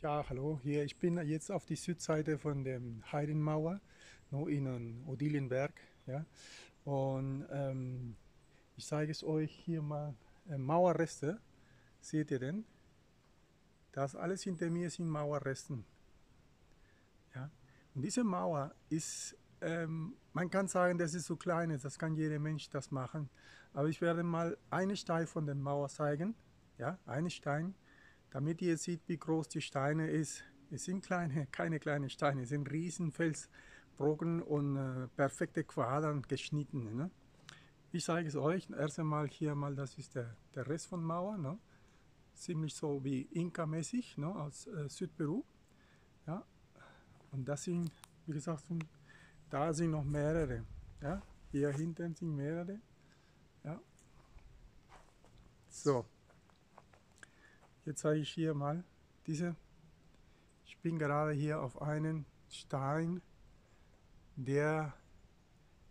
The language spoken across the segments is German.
Ja, hallo, hier. Ich bin jetzt auf die Südseite von der Heidenmauer, noch in Odilienberg. Ja. Und ähm, ich zeige es euch hier mal, äh, Mauerreste. Seht ihr denn? Das alles hinter mir sind Mauerresten. Ja. Und diese Mauer ist, ähm, man kann sagen, das ist so klein, das kann jeder Mensch das machen. Aber ich werde mal einen Stein von der Mauer zeigen. Ja, einen Stein damit ihr seht, wie groß die Steine ist. Es sind kleine, keine kleinen Steine, es sind riesen Felsbrocken und äh, perfekte Quadern geschnitten. Ne? Ich zeige es euch. Erst einmal hier mal, das ist der, der Rest von Mauer. Ne? Ziemlich so wie Inka-mäßig ne? aus äh, Südperu. Ja? Und das sind, wie gesagt, da sind noch mehrere. Ja? Hier hinten sind mehrere. Ja? So. Jetzt zeige ich hier mal diese. Ich bin gerade hier auf einen Stein, der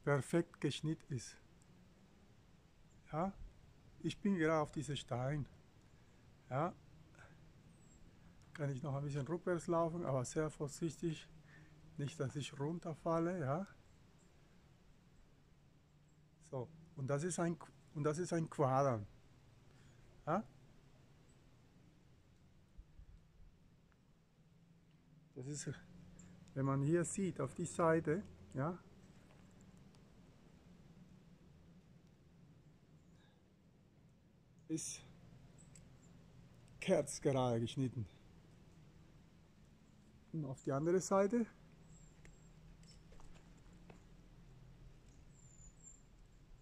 perfekt geschnitten ist. Ja, ich bin gerade auf diesem Stein. Ja, kann ich noch ein bisschen rückwärts laufen, aber sehr vorsichtig, nicht, dass ich runterfalle. Ja, so und das ist ein und das ist ein Quadern. Ja? Das ist, wenn man hier sieht, auf die Seite, ja, ist kerzgerade geschnitten. Und auf die andere Seite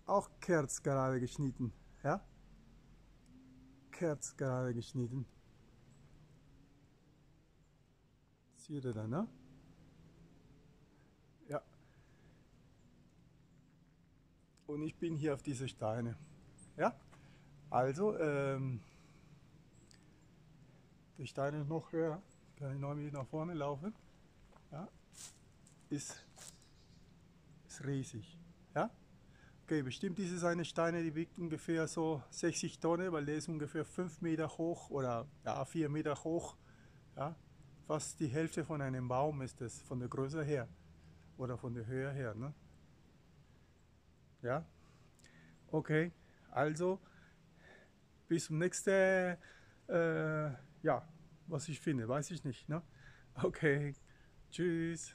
auch kerzgerade geschnitten. Ja? Kerzgerade geschnitten. Seht ihr da, ne? Ja. Und ich bin hier auf diese Steine. Ja? Also, ähm, die Steine noch höher. Kann ich noch bisschen nach vorne laufen. Ja? Ist, ist riesig. Ja? Okay, bestimmt diese eine Steine, die wiegt ungefähr so 60 Tonnen, weil der ist ungefähr 5 Meter hoch oder ja, 4 Meter hoch. Ja? Fast die Hälfte von einem Baum ist es, von der Größe her oder von der Höhe her. Ne? Ja, okay, also bis zum nächsten, äh, ja, was ich finde, weiß ich nicht. Ne? Okay, tschüss.